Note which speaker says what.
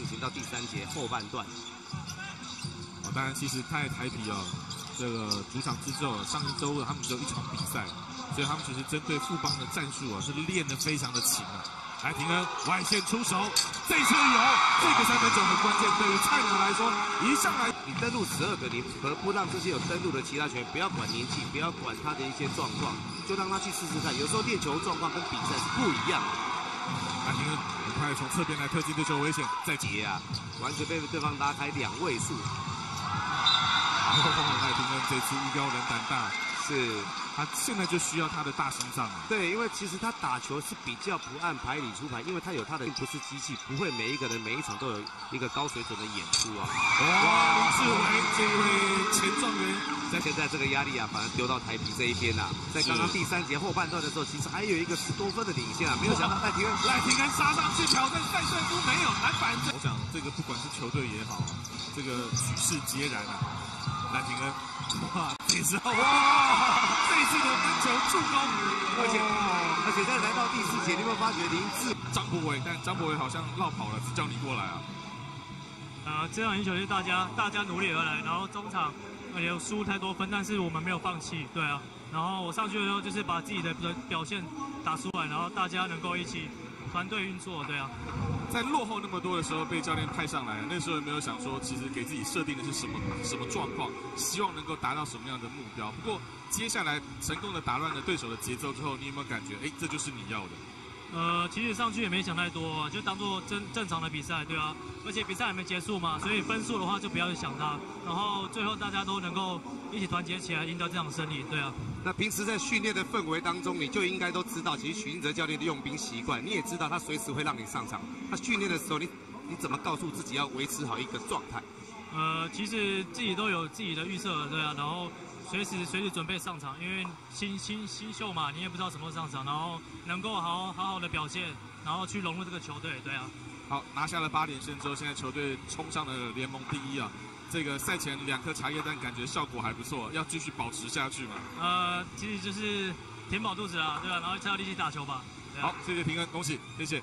Speaker 1: 进行到第三节后半段。
Speaker 2: 哦，当然，其实在台比哦，这个主场之后，上一周二他们只有一场比赛，所以他们其实针对富邦的战术啊，是练得非常的勤啊。来，平恩外线出手，这次有这个三分球很关键，对于菜鸟来说，一上来
Speaker 1: 你登录十二个，你何不让这些有登录的其他球员不要管年纪，不要管他的一些状况，就让他去试试看。有时候练球状况跟比赛是不一样的。
Speaker 2: 来，平恩从侧边来特进对球危险，再
Speaker 1: 接啊，完全被对方拉开两位数。
Speaker 2: 来，平恩这次一高人胆大。
Speaker 1: 是，
Speaker 2: 他现在就需要他的大心脏啊。
Speaker 1: 对，因为其实他打球是比较不按牌理出牌，因为他有他的不是机器，不会每一个人每一场都有一个高水准的演出啊。
Speaker 2: 哇，林志伟这位前状元，
Speaker 1: 在现在这个压力啊，反而丢到台皮这一边呐。在刚刚第三节后半段的时候，其实还有一个十多分的领先啊，没有想到赖廷恩，
Speaker 2: 赖廷恩杀上去挑战赛胜夫没有篮板。我想这个不管是球队也好，这个举世皆然啊。赖廷恩。哇，这时候哇，这次的分球助攻，
Speaker 1: 而且而且在来到第四节，你有没有发觉林志
Speaker 2: 张博伟？但张博伟好像绕跑了，只叫你过来啊。
Speaker 3: 呃，这场赢球是大家大家努力而来，然后中场也有输太多分，但是我们没有放弃，对啊。然后我上去的时候就是把自己的表现打出来，然后大家能够一起。团队运作，对啊，
Speaker 2: 在落后那么多的时候被教练派上来，那时候有没有想说，其实给自己设定的是什么什么状况，希望能够达到什么样的目标？不过接下来成功的打乱了对手的节奏之后，你有没有感觉，哎，这就是你要的？
Speaker 3: 呃，其实上去也没想太多，就当做正正常的比赛，对啊。而且比赛还没结束嘛，所以分数的话就不要去想它。然后最后大家都能够一起团结起来，赢得这场胜利，对啊。
Speaker 1: 那平时在训练的氛围当中，你就应该都知道，其实许英哲教练的用兵习惯，你也知道他随时会让你上场。他训练的时候，你你怎么告诉自己要维持好一个状态？
Speaker 3: 呃，其实自己都有自己的预设，对啊。然后。随时随时准备上场，因为新新新秀嘛，你也不知道什么时候上场，然后能够好好好的表现，然后去融入这个球队，对啊。
Speaker 2: 好，拿下了八连胜之后，现在球队冲上了联盟第一啊！这个赛前两颗茶叶蛋，感觉效果还不错，要继续保持下去嘛？
Speaker 3: 呃，其实就是填饱肚子啊，对吧？然后才有力气打球吧。
Speaker 2: 好，谢谢平安，恭喜，谢谢。